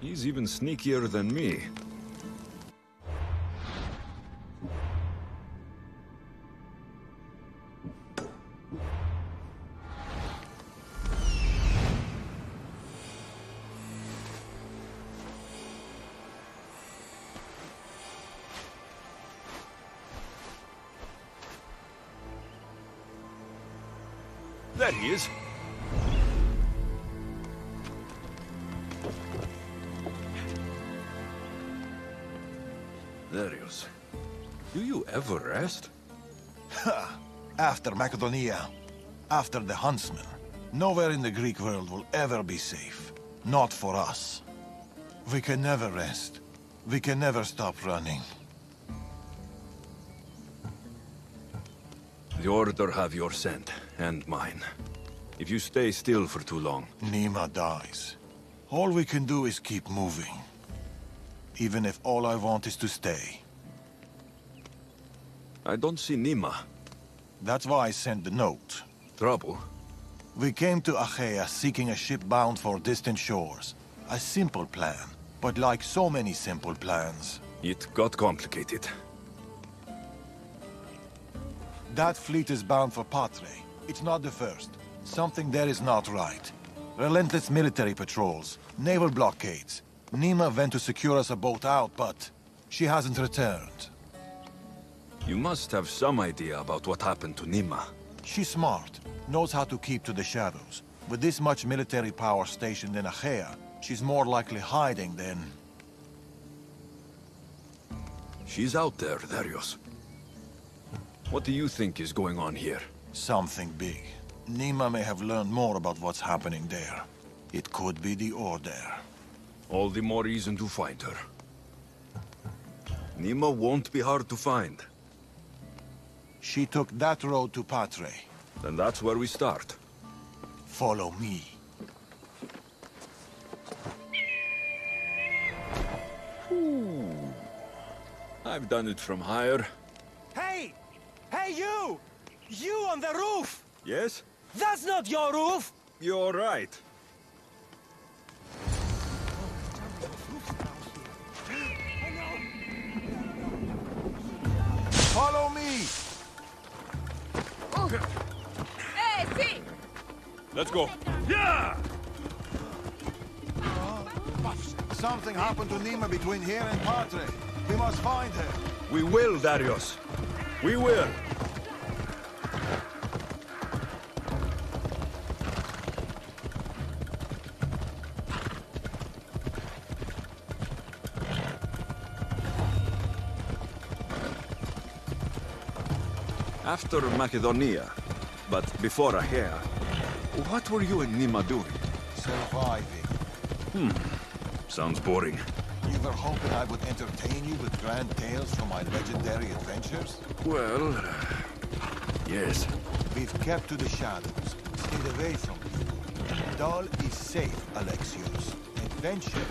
He's even sneakier than me. There he is. Darius, do you ever rest? After Macedonia, after the Huntsman, nowhere in the Greek world will ever be safe. Not for us. We can never rest. We can never stop running. The Order have your scent, and mine. If you stay still for too long, Neema dies. All we can do is keep moving. Even if all I want is to stay. I don't see Neema. That's why I sent the note. Trouble? We came to Achaia seeking a ship bound for distant shores. A simple plan. But like so many simple plans, It got complicated. that fleet is bound for Patre. It's not the first. Something there is not right. Relentless military patrols, naval blockades. Neema went to secure us a boat out, but she hasn't returned. You must have some idea about what happened to Neema. She's smart, knows how to keep to the shadows. With this much military power stationed in Achaia, she's more likely hiding than... She's out there, Darius. What do you think is going on here? something big. Neema may have learned more about what's happening there. It could be the Order. All the more reason to find her. Neema won't be hard to find. She took that road to Patre. Then that's where we start. Follow me. I've done it from higher. Hey! Hey, you! You on the roof! Yes? That's not your roof! You're right. Follow me! Eh, sì! Let's go. Yeah! Something happened to Neema between here and Patre. We must find her. We will, Darius. We will. After Macedonia, but before Achaia, what were you and Neema doing? Surviving. Hmm. Sounds boring. You were hoping I would entertain you with grand tales from my legendary adventures? Well, yes. We've kept to the shadows, stayed away from people. Dal is safe, Alexios. Adventure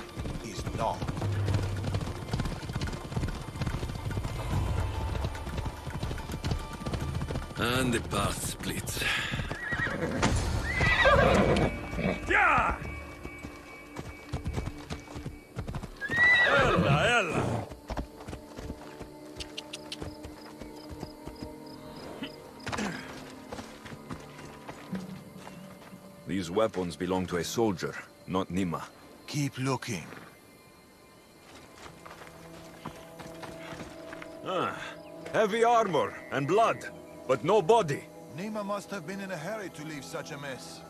And the path splits. Yeah! Ella, ella! These weapons belong to a soldier, not Neema. Keep looking. Ah, Heavy armor and blood, but no body. Neema must have been in a hurry to leave such a mess.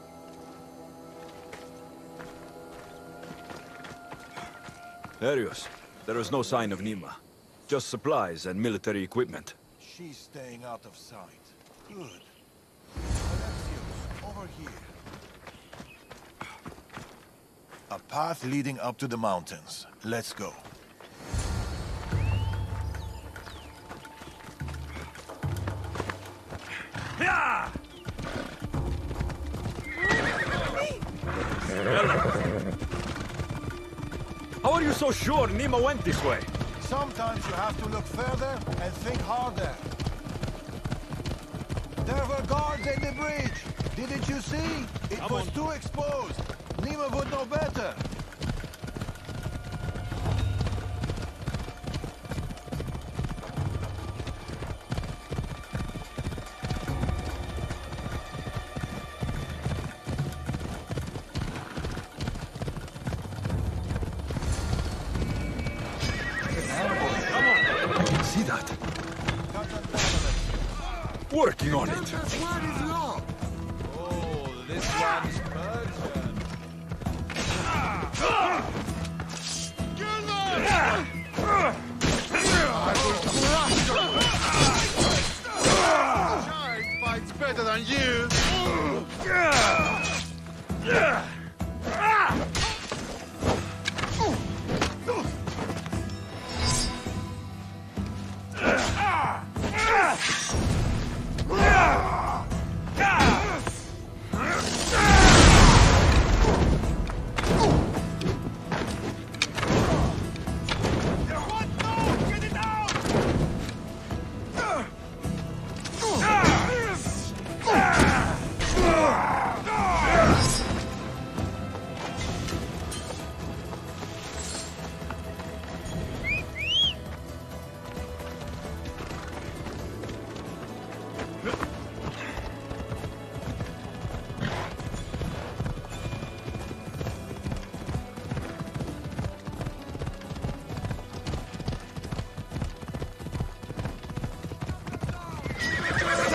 Darius, there is no sign of Neema. Just supplies and military equipment. She's staying out of sight. Good. Alexios, over here. A path leading up to the mountains. Let's go. How are you so sure Neema went this way? Sometimes you have to look further and think harder. There were guards in the bridge. Didn't you see? It Come was on. too exposed. Neema would know better. Working on it. Oh, this one's Persian. Giant fights better than you.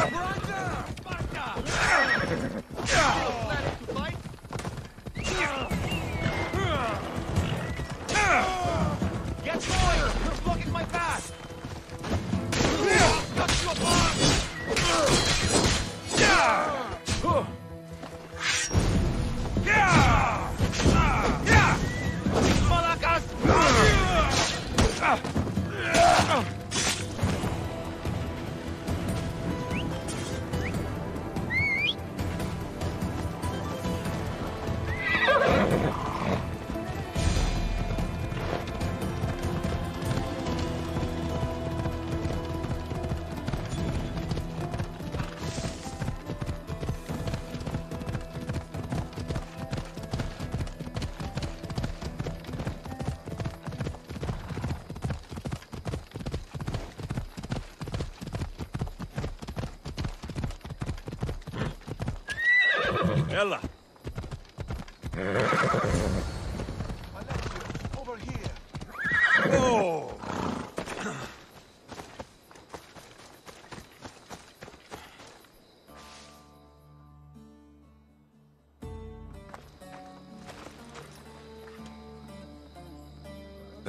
Get going! You're blocking my path! Got you apart! Malakas! Ella, Alexio, over here.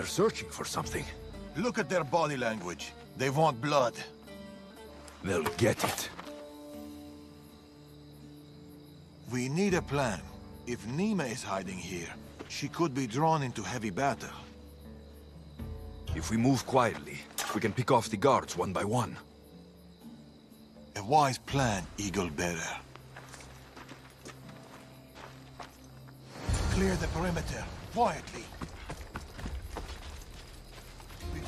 They're searching for something. Look at their body language. They want blood. They'll get it. We need a plan. If Neema is hiding here, she could be drawn into heavy battle. If we move quietly, we can pick off the guards one by one. A wise plan, Eagle Bearer. Clear the perimeter, quietly.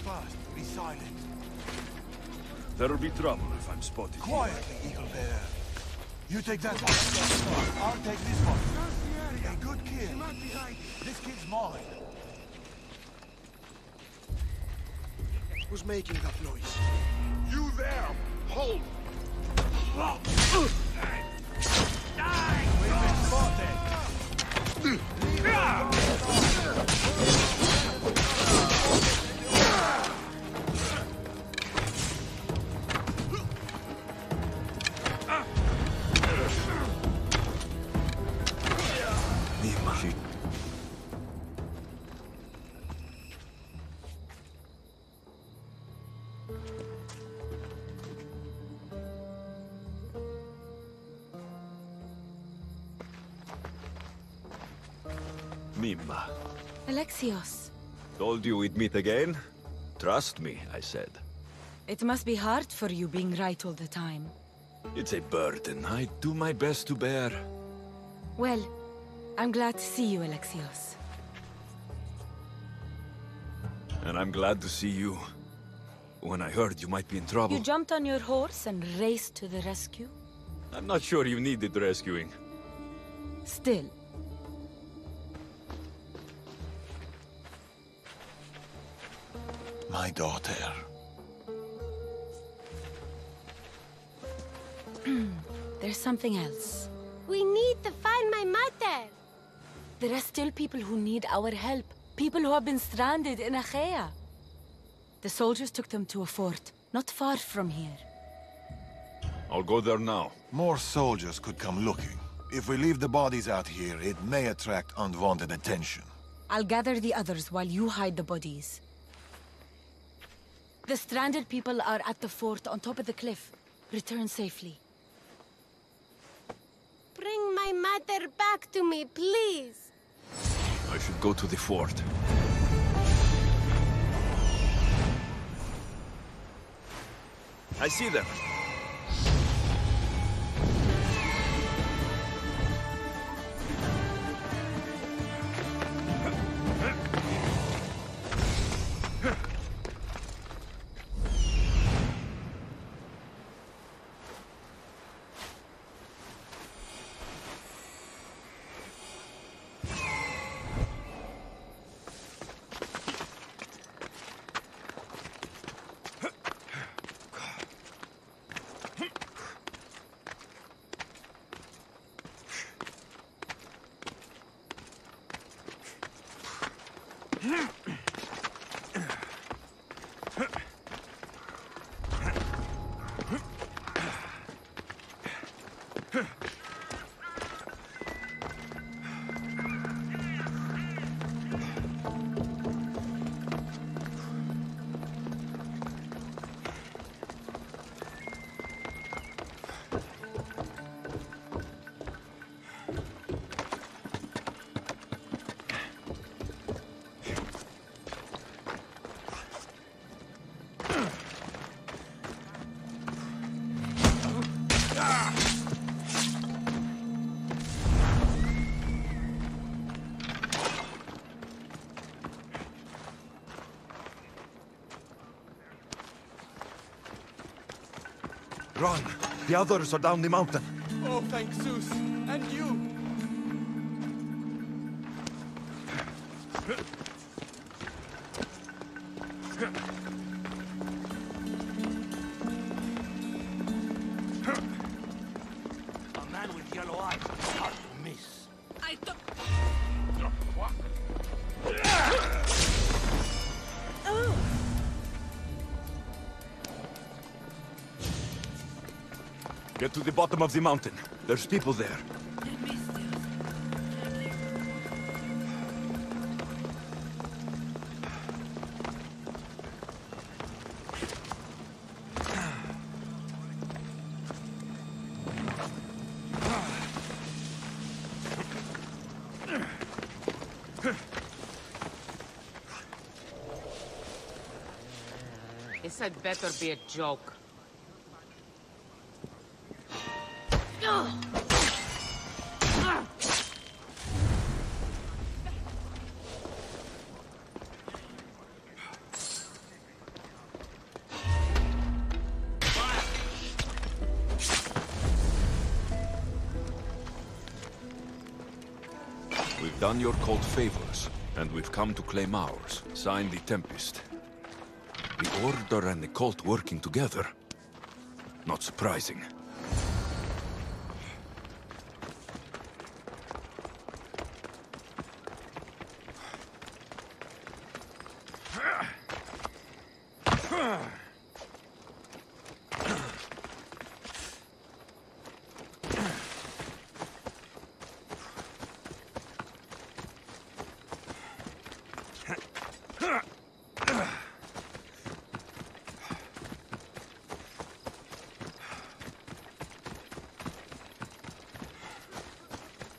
Be fast, be silent. There'll be trouble if I'm spotted. Quietly, Eagle Bearer. You take that one. I'll take this one. A good kid. This kid's mine. Who's making that noise? You there! Hold! We've been spotted. Ah! Alexios, Told you we'd meet again? Trust me, I said. it must be hard for you being right all the time. It's a burden I do my best to bear. Well, I'm glad to see you, Alexios. And I'm glad to see you. When I heard you might be in trouble, You jumped on your horse and raced to the rescue? I'm not sure you needed rescuing. Still, My daughter. there's something else. We need to find my mother. There are still people who need our help. People who have been stranded in Achaia. The soldiers took them to a fort, not far from here. I'll go there now. More soldiers could come looking. If we leave the bodies out here, it may attract unwanted attention. I'll gather the others while you hide the bodies. The stranded people are at the fort on top of the cliff. Return safely. Bring my mother back to me, please. I should go to the fort. I see them. The others are down the mountain. Oh, thank Zeus! And you! Get to the bottom of the mountain. There's people there. This had better be a joke. We've done your cult favors, and we've come to claim ours. Sign the Tempest. The Order and the cult working together? Not surprising.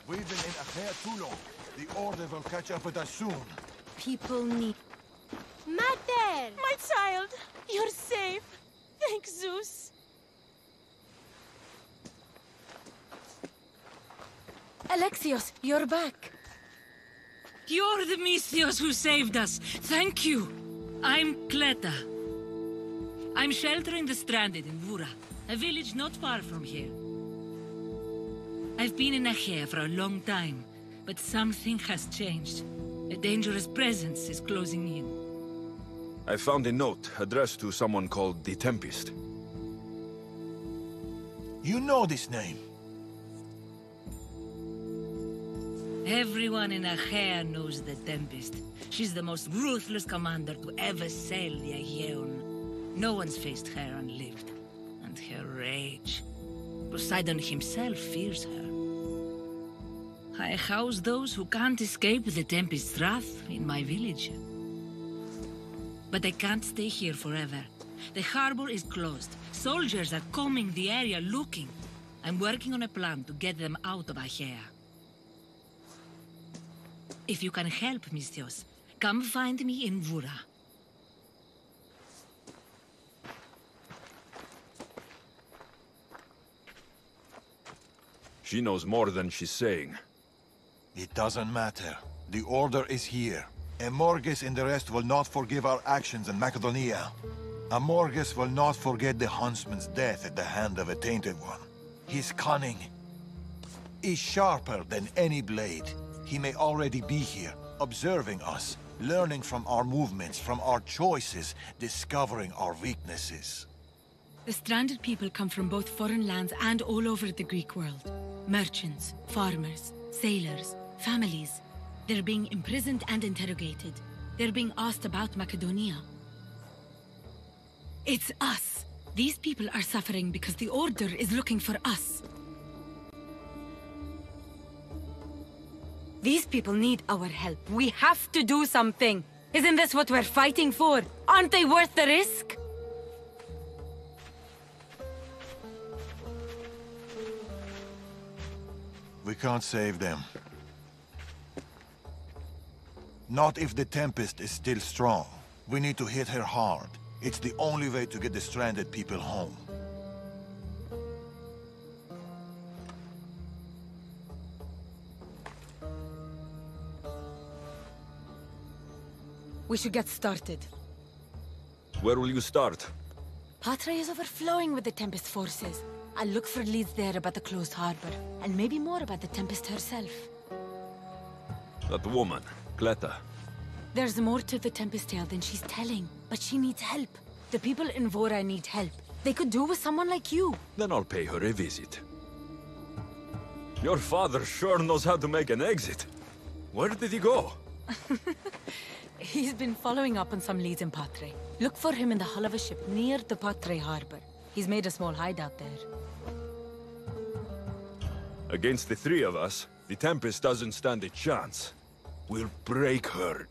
We've been in affair too long. The Order will catch up with us soon. People need... Mother! My child, you're safe. Thank Zeus. Alexios, you're back. You're the Misthios who saved us. Thank you. I'm Kleta. I'm sheltering the stranded in Vura, a village not far from here. I've been in Achaia for a long time, but something has changed. A dangerous presence is closing in. I found a note addressed to someone called the Tempest. You know this name. Everyone in Achaia knows the Tempest. She's the most ruthless commander to ever sail the Aegean. No one's faced her and lived. And her rage. Poseidon himself fears her. I house those who can't escape the Tempest's wrath in my village. But I can't stay here forever. The harbor is closed. Soldiers are combing the area looking. I'm working on a plan to get them out of Achaia. If you can help, Misthios, come find me in Vura. She knows more than she's saying. It doesn't matter. The Order is here. Amorges and the rest will not forgive our actions in Macedonia. Amorges will not forget the huntsman's death at the hand of a tainted one. His cunning is sharper than any blade. He may already be here, observing us, learning from our movements, from our choices, discovering our weaknesses. The stranded people come from both foreign lands and all over the Greek world. Merchants, farmers, sailors, families. They're being imprisoned and interrogated. They're being asked about Macedonia. It's us. These people are suffering because the Order is looking for us. These people need our help. We have to do something. Isn't this what we're fighting for? Aren't they worth the risk? We can't save them. Not if the Tempest is still strong. We need to hit her hard. It's the only way to get the stranded people home. We should get started. Where will you start? Patre is overflowing with the Tempest forces. I'll look for leads there about the closed harbor, and maybe more about the Tempest herself. That woman, Cleta. There's more to the Tempest tale than she's telling, but she needs help. The people in Vora need help. They could do with someone like you. Then I'll pay her a visit. Your father sure knows how to make an exit. Where did he go? He's been following up on some leads in Patre. Look for him in the hull of a ship near the Patre harbor. He's made a small hideout there. Against the three of us, the Tempest doesn't stand a chance. We'll break her.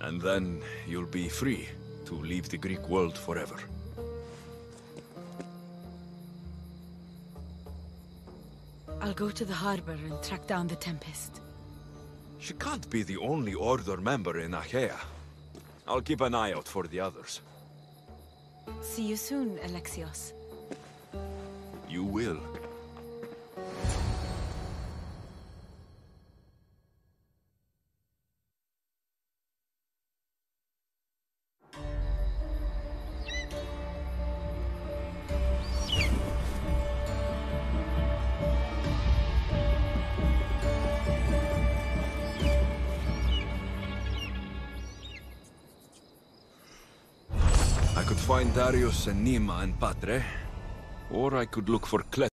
And then you'll be free to leave the Greek world forever. I'll go to the harbor and track down the Tempest. She can't be the only Order member in Achaia. I'll keep an eye out for the others. See you soon, Alexios. You will. Darius and Neema and Patre, or I could look for Clet